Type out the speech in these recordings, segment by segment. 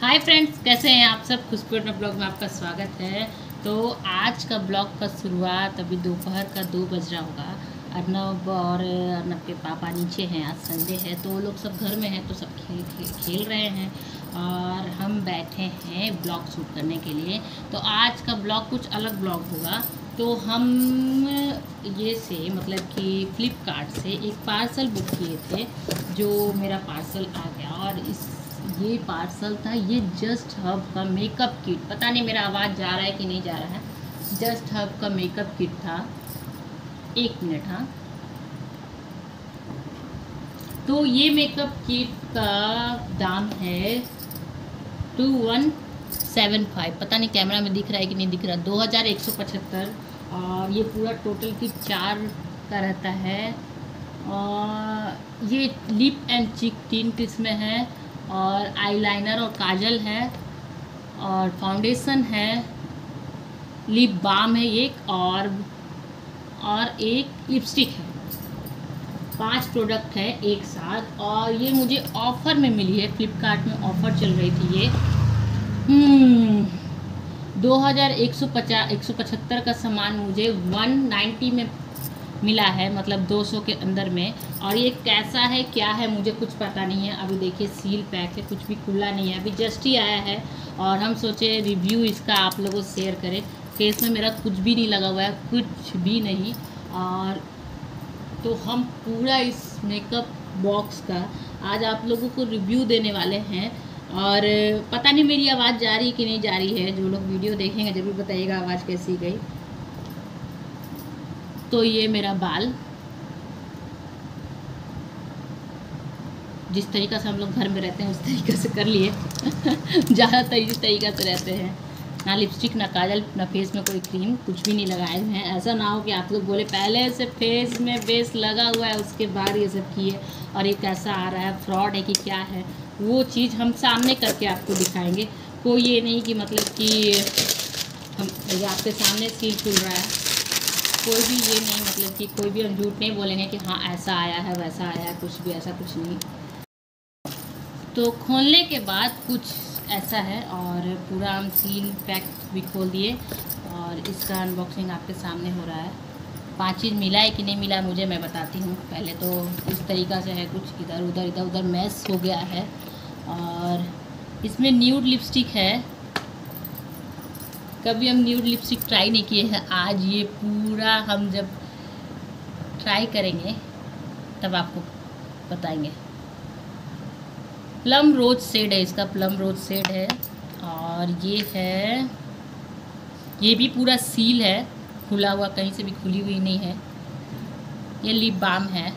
Hi friends कैसे हैं आप सब? खुशपुर ब्लॉग में आपका स्वागत है। तो आज का ब्लॉग का शुरुआत अभी दोपहर का दो बज रहा होगा। अर्नब और अर्नब के पापा नीचे हैं, आज संडे है तो वो लोग सब घर में हैं तो सब खेल खेल खेल रहे हैं और हम बैठे हैं ब्लॉग शूट करने के लिए। तो आज का ब्लॉग कुछ अलग ब्लॉग होगा। तो हम ये से मतलब कि फ़्लिपकार्ट से एक पार्सल बुक किए थे, जो मेरा पार्सल आ गया और इस ये पार्सल था, ये जस्ट हब का मेकअप किट। पता नहीं मेरा आवाज़ जा रहा है कि नहीं जा रहा है। जस्ट हब का मेकअप किट था। एक मिनट हाँ। तो ये मेकअप किट का दाम है टू वन सेवन फाइव पता नहीं कैमरा में दिख रहा है कि नहीं दिख रहा। दो हज़ार एक सौ पचहत्तर। और ये पूरा टोटल किट चार का रहता है। और ये लिप एंड चिक तीन किस्में हैं। और आईलाइनर और काजल है और फाउंडेशन है लिप बाम है एक और और एक लिपस्टिक है। पाँच प्रोडक्ट है एक साथ और ये मुझे ऑफ़र में मिली है फ्लिपकार्ट में ऑफ़र चल रही थी ये। हम्म, दो हज़ार एक सौ पचास एक सौ पचहत्तर का सामान मुझे वन नाइन्टी में मिला है मतलब 200 के अंदर में। और ये कैसा है, क्या है, मुझे कुछ पता नहीं है। अभी देखिए, सील पैक है, कुछ भी खुला नहीं है। अभी जस्ट ही आया है और हम सोचे रिव्यू इसका आप लोगों से शेयर करें। कि इसमें मेरा कुछ भी नहीं लगा हुआ है, कुछ भी नहीं। और तो हम पूरा इस मेकअप बॉक्स का आज आप लोगों को रिव्यू देने वाले हैं। और पता नहीं मेरी आवाज़ जा रही कि नहीं जा रही है। जो लोग वीडियो देखेंगे, ज़रूर बताइएगा आवाज़ कैसी गई। तो ये मेरा बाल। जिस तरीक़ा से हम लोग घर में रहते हैं, उस तरीक़े से कर लिए। ज़्यादातर इस तरीक़ा से रहते हैं। ना लिपस्टिक ना काजल, ना फेस में कोई क्रीम कुछ भी नहीं लगाए हुए हैं। ऐसा ना हो कि आप लोग बोले, पहले से फेस में बेस लगा हुआ है, उसके बाद ये सब किए। और ये कैसा आ रहा है फ्रॉड है कि क्या है? वो चीज़ हम सामने करके आपको दिखाएँगे। कोई ये नहीं कि मतलब कि हम आपके सामने सील खुल रहा है। कोई भी ये नहीं मतलब कि कोई भी हम झूठ नहीं बोलेंगे कि हाँ ऐसा आया है, वैसा आया है, कुछ भी, ऐसा कुछ नहीं। तो खोलने के बाद कुछ ऐसा है और पूरा हम सील पैक भी खोल दिए और इसका अनबॉक्सिंग आपके सामने हो रहा है। पाँच चीज़ मिला है कि नहीं मिला मुझे मैं बताती हूँ। पहले तो इस तरीक़ा से है कुछ, इधर, उधर इधर, उधर मैस हो गया है और इसमें न्यूड लिपस्टिक है। कभी हम न्यूड लिपस्टिक ट्राई नहीं किए हैं। आज ये पूरा हम जब ट्राई करेंगे, तब आपको बताएँगे। प्लम रोज सेड है, इसका प्लम रोज सेड है। और ये है, ये भी पूरा सील है। खुला हुआ, कहीं से भी खुली हुई नहीं है। ये लिप बाम है।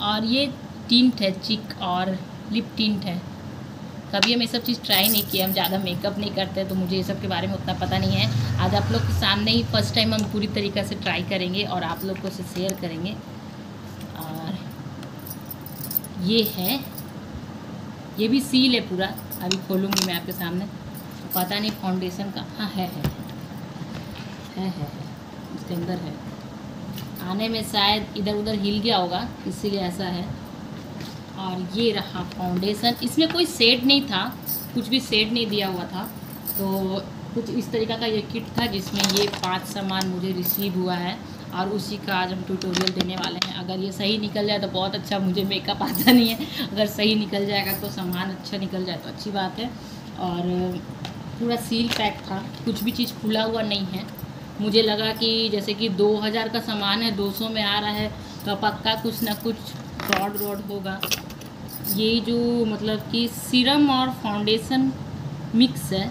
और ये टिंट है चिक और लिप टिंट है। कभी हम ये सब चीज़ ट्राई नहीं किया हम ज़्यादा मेकअप नहीं करते तो मुझे ये सब के बारे में उतना पता नहीं है। आज आप लोग के सामने ही फ़र्स्ट टाइम हम पूरी तरीक़े से ट्राई करेंगे और आप लोग को उसे शेयर करेंगे। और ये है, ये भी सील है पूरा। अभी खोलूँगी मैं आपके सामने। पता नहीं फाउंडेशन का। हाँ है है है। है इसके अंदर है। आने में शायद इधर उधर हिल गया होगा, इसीलिए ऐसा है। और ये रहा फाउंडेशन इसमें कोई सेड नहीं था, कुछ भी सेड नहीं दिया हुआ था। तो कुछ इस तरीका का ये किट था जिसमें ये पाँच सामान मुझे रिसीव हुआ है और उसी का आज हम ट्यूटोरियल देने वाले हैं। अगर ये सही निकल जाए तो बहुत अच्छा मुझे मेकअप आता नहीं है। अगर सही निकल जाएगा तो सामान अच्छा निकल जाए तो अच्छी बात है। और पूरा सील पैक था, कुछ भी चीज़ खुला हुआ नहीं है। मुझे लगा कि जैसे कि 2000 का सामान है 200 में आ रहा है तो पक्का कुछ ना कुछ फ्रॉड व्रॉड होगा। ये जो मतलब कि सीरम और फाउंडेशन मिक्स है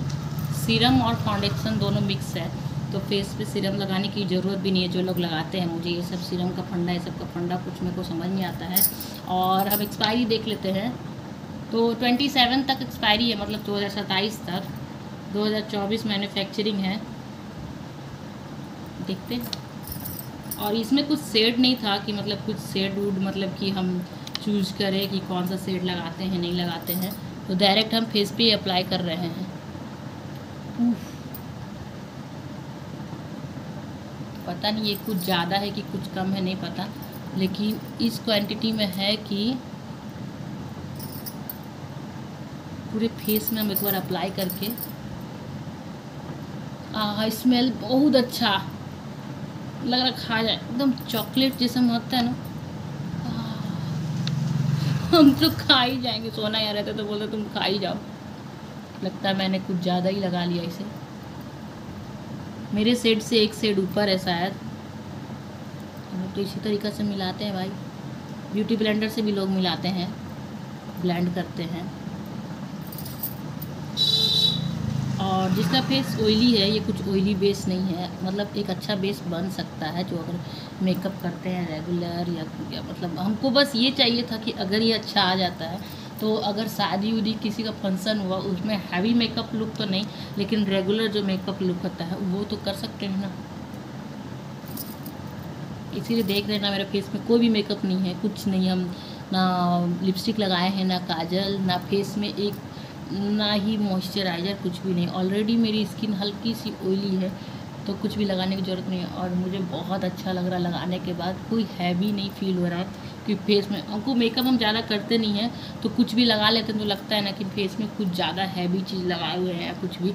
सीरम और फाउंडेशन दोनों मिक्स है तो फेस पे सीरम लगाने की ज़रूरत भी नहीं है जो लोग लगाते हैं। मुझे ये सब सीरम का फंडा, ये सब का फंडा कुछ मेरे को समझ नहीं आता है। और हम एक्सपायरी देख लेते हैं। तो 27 तक एक्सपायरी है मतलब दो हज़ार सत्ताईस तक। 2024 मैन्युफैक्चरिंग है। देखते हैं। और इसमें कुछ सेड नहीं था कि मतलब कुछ सेड वूड मतलब कि हम चूज़ करें कि कौन सा सेड लगाते हैं नहीं लगाते हैं तो डायरेक्ट हम फेस पे अप्लाई कर रहे हैं। पता नहीं ये कुछ ज़्यादा है कि कुछ कम है नहीं पता लेकिन इस क्वांटिटी में है कि पूरे फेस में हम एक बार अप्लाई करके आ स्मेल बहुत अच्छा लग रहा खा जाए एकदम चॉकलेट जैसा होता है ना। हम तो खा ही जाएँगे। सोना यहाँ रहता तो बोलते तुम खा ही जाओ। लगता है मैंने कुछ ज़्यादा ही लगा लिया इसे। मेरे सेट से एक सेट ऊपर है शायद। हम तो इसी तरीक़े से मिलाते हैं भाई। ब्यूटी ब्लेंडर से भी लोग मिलाते हैं, ब्लेंड करते हैं। और जिसका फेस ऑयली है ये कुछ ऑयली बेस नहीं है। मतलब एक अच्छा बेस बन सकता है जो अगर मेकअप करते हैं रेगुलर या, या मतलब हमको बस ये चाहिए था कि अगर ये अच्छा आ जाता है तो अगर शादी उदी किसी का फ़ंक्शन हुआ उसमें हैवी मेकअप लुक तो नहीं लेकिन रेगुलर जो मेकअप लुक होता है वो तो कर सकते हैं ना। इसीलिए देख रहे ना मेरे फेस में कोई भी मेकअप नहीं है कुछ नहीं हम ना लिपस्टिक लगाए हैं ना काजल ना फेस में एक ना ही मॉइस्चराइज़र कुछ भी नहीं। ऑलरेडी मेरी स्किन हल्की सी ऑयली है तो कुछ भी लगाने की ज़रूरत नहीं है। और मुझे बहुत अच्छा लग रहा है लगाने के बाद। कोई हैवी नहीं फील हो रहा है, कि फेस में हमको मेकअप हम ज़्यादा करते नहीं हैं तो कुछ भी लगा लेते हैं तो लगता है ना कि फेस में कुछ ज़्यादा हैवी चीज़ लगाए हुए हैं या कुछ भी।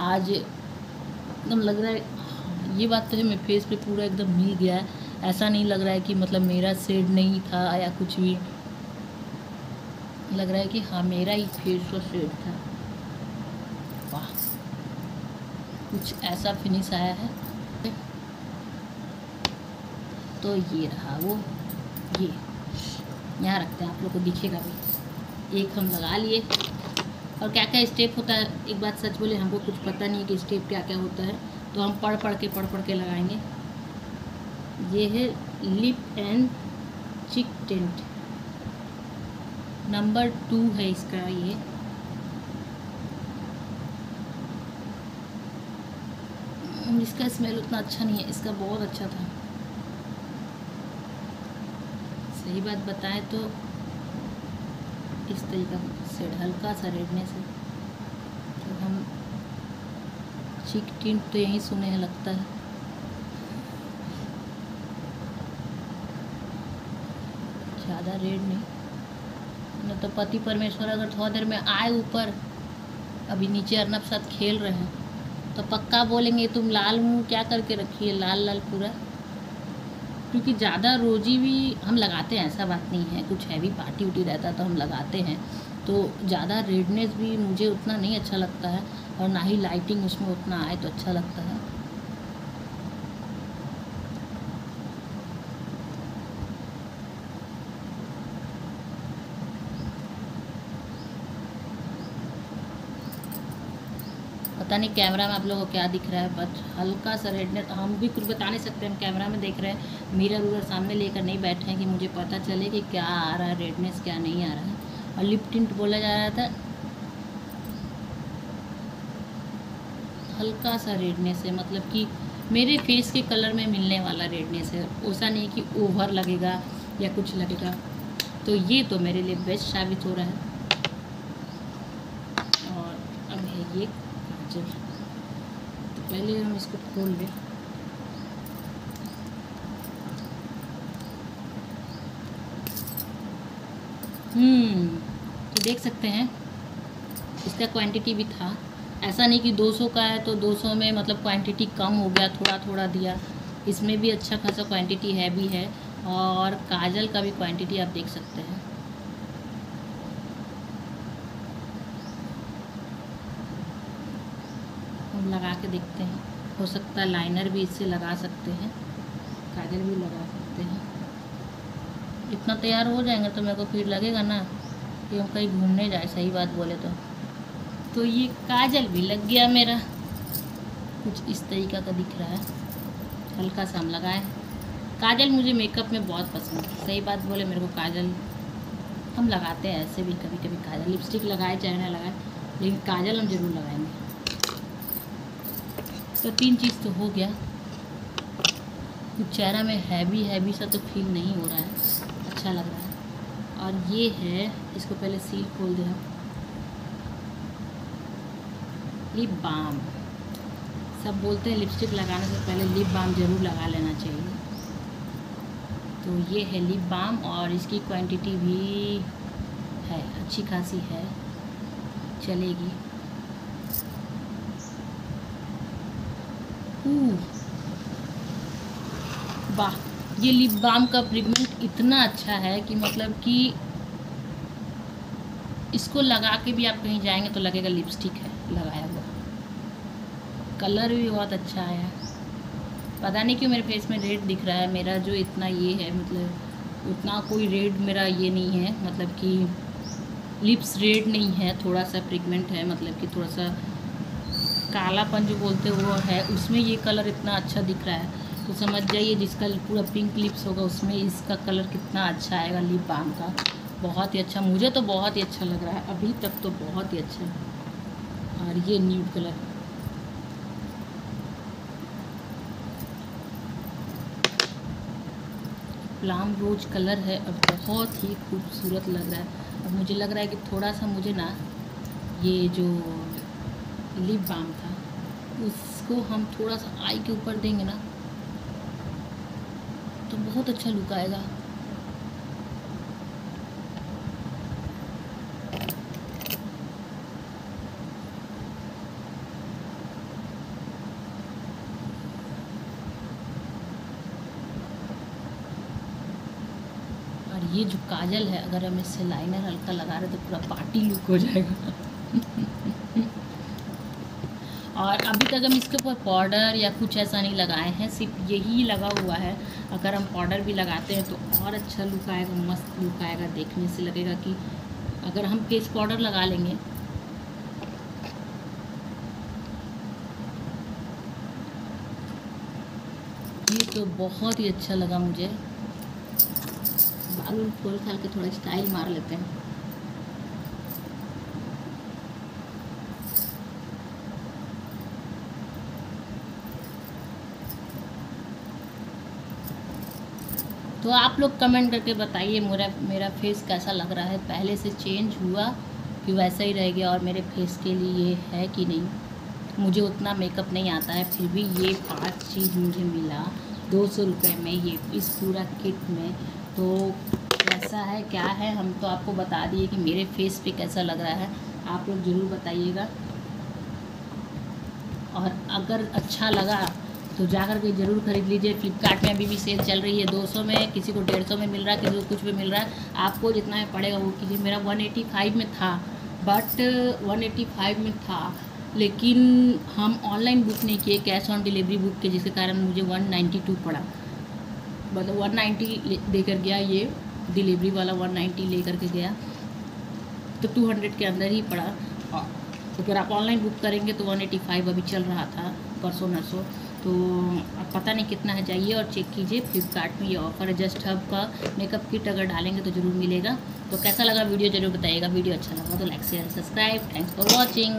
आज एकदम लग रहा है, ये बात तो है मेरे फेस पे पूरा एकदम मिल गया है। ऐसा नहीं लग रहा है कि मतलब मेरा शेड नहीं था या कुछ भी। लग रहा है कि हाँ मेरा ही फेस का शेड था। वाह। कुछ ऐसा फिनिश आया है? तो ये रहा वो, ये। यहाँ रखते हैं, आप लोग को दिखेगा भी। एक हम लगा लिए। और क्या क्या स्टेप होता है? एक बात सच बोले, हमको कुछ पता नहीं है कि स्टेप क्या क्या होता है। तो हम पढ़ पढ़ के पढ़ पढ़ के लगाएँगे। ये है lip and cheek tint number two है इसका ये। इसका स्मेल उतना अच्छा नहीं है, इसका बहुत अच्छा था। सही बात बताएँ तो इस तरीका से हल्का सा रेडनेस है। तो हम चिक टिंट तो यहीं सुने हैं, लगता है। ज़्यादा रेड नहीं। तो पति परमेश्वर अगर थोड़ा देर में आए ऊपर, अभी नीचे अर्नब साथ खेल रहे हैं तो पक्का बोलेंगे, तुम लाल मुँह क्या करके रखी है लाल लाल पूरा। क्योंकि ज़्यादा रोजी भी हम लगाते हैं, ऐसा बात नहीं है। कुछ हैवी पार्टी उटी रहता तो हम लगाते हैं। तो ज़्यादा रेडनेस भी मुझे उतना नहीं अच्छा लगता है, और ना ही लाइटिंग उसमें उतना आए तो अच्छा लगता है। पता नहीं कैमरा में आप लोगों को क्या दिख रहा है, बट हल्का सा रेडनेस हम भी कुछ बता नहीं सकते, हम कैमरा में देख रहे हैं मिरर उरर सामने लेकर नहीं बैठे हैं कि मुझे पता चले कि क्या आ रहा है रेडनेस क्या नहीं आ रहा है। और लिप टिंट बोला जा रहा था, हल्का सा रेडनेस है मतलब कि मेरे फेस के कलर में मिलने वाला रेडनेस है। ऐसा नहीं कि ओवर लगेगा या कुछ लगेगा। तो ये तो मेरे लिए बेस्ट साबित हो रहा है। और अब है ये। चल तो पहले हम इसको खोल। लें हम्म तो देख सकते हैं, इसका क्वांटिटी भी था। ऐसा नहीं कि 200 का है तो 200 में मतलब क्वांटिटी कम हो गया थोड़ा थोड़ा दिया। इसमें भी अच्छा खासा क्वांटिटी है, भी है, और काजल का भी क्वांटिटी आप देख सकते हैं। लगा के देखते हैं। हो सकता है लाइनर भी इससे लगा सकते हैं, काजल भी लगा सकते हैं। इतना तैयार हो जाएँगे तो मेरे को फिर लगेगा ना कि हम कहीं घूमने जाए, सही बात बोले तो। तो ये काजल भी लग गया मेरा। कुछ इस तरीका का दिख रहा है। हल्का सा हम लगाए। काजल मुझे मेकअप में बहुत पसंद है। सही बात बोले, मेरे को काजल हम लगाते हैं ऐसे भी कभी कभी काजल लिपस्टिक लगाए चाहे ना लगाए, लेकिन काजल हम ज़रूर लगाएँगे। तो तीन चीज़ तो हो गया। चेहरा में हैवी हैवी सा तो फील नहीं हो रहा है। अच्छा लग रहा है। और ये है, इसको पहले सील खोल दें लिप बाम सब बोलते हैं लिपस्टिक लगाने से पहले लिप बाम ज़रूर लगा लेना चाहिए। तो ये है लिप बाम और इसकी क्वांटिटी भी है, अच्छी खासी है, चलेगी। वाह, ये लिप बाम का पिगमेंट इतना अच्छा है कि मतलब कि इसको लगा के भी आप कहीं जाएँगे तो लगेगा लिपस्टिक है, लगाया हुआ। कलर भी बहुत अच्छा है। पता नहीं क्यों मेरे फेस में रेड दिख रहा है, मेरा जो इतना ये है मतलब उतना कोई रेड मेरा ये नहीं है मतलब कि लिप्स रेड नहीं है, थोड़ा सा पिगमेंट है मतलब कि थोड़ा सा कालापन जो बोलते वो है। उसमें ये कलर इतना अच्छा दिख रहा है। तो समझ जाइए, जिसका पूरा पिंक लिप्स होगा, उसमें इसका कलर कितना अच्छा आएगा लिप बाम का। बहुत ही अच्छा मुझे तो बहुत ही अच्छा लग रहा है। अभी तक तो बहुत ही अच्छा है। और ये new colour plum rose colour है। और बहुत ही खूबसूरत लग रहा है। अब मुझे लग रहा है कि थोड़ा सा मुझे ना, ये जो लिप बाम था, उसको हम थोड़ा सा आई के ऊपर देंगे ना तो बहुत अच्छा लुक आएगा। और ये जो काजल है, अगर हम इससे लाइनर हल्का लगा रहे तो पूरा पार्टी लुक हो जाएगा। और अभी तक हम इसके ऊपर पाउडर या कुछ ऐसा नहीं लगाए हैं, सिर्फ़ यही लगा हुआ है। अगर हम पाउडर भी लगाते हैं तो और अच्छा लुक आएगा, मस्त लुक आएगा, देखने से लगेगा कि अगर हम फेस पाउडर लगा लेंगे। ये तो बहुत ही अच्छा लगा मुझे। बाल खोल खाल के थोड़ा स्टाइल मार लेते हैं। तो आप लोग कमेंट करके बताइए मेरा मेरा फेस कैसा लग रहा है। पहले से चेंज हुआ कि वैसा ही रह गया और मेरे फेस के लिए ये है कि नहीं? मुझे उतना मेकअप नहीं आता है, फिर भी ये पाँच चीज़ मुझे मिला, दो सौ रुपये में ये, इस पूरा किट में। तो कैसा है, क्या है, हम तो आपको बता दिए कि मेरे फेस पे कैसा लग रहा है। आप लोग ज़रूर बताइएगा। और अगर अच्छा लगा तो जा कर के ज़रूर खरीद लीजिए। फ्लिपकार्ट में अभी भी सेल चल रही है। 200 में, किसी को 150 में मिल रहा है, किसी को कुछ भी मिल रहा है। आपको जितना में पड़ेगा वो कीजिए। मेरा 185 में था बट 185 में था। लेकिन हम ऑनलाइन बुक नहीं किए कैश ऑन डिलीवरी बुक के, जिसके कारण मुझे 192 पड़ा। मतलब वन 190 लेकर गया ये डिलीवरी वाला 190 लेकर के गया। तो 200 के अंदर ही पड़ा। तो अगर आप ऑनलाइन बुक करेंगे तो 185 अभी चल रहा था परसों नरसों तो अब पता नहीं कितना है जाइए और चेक कीजिए फ्लिपकार्ट में ये ऑफ़र है। जस्ट हब का मेकअप किट अगर डालेंगे तो ज़रूर मिलेगा। तो कैसा लगा वीडियो ज़रूर बताइएगा। वीडियो अच्छा लगा तो like share subscribe thanks for watching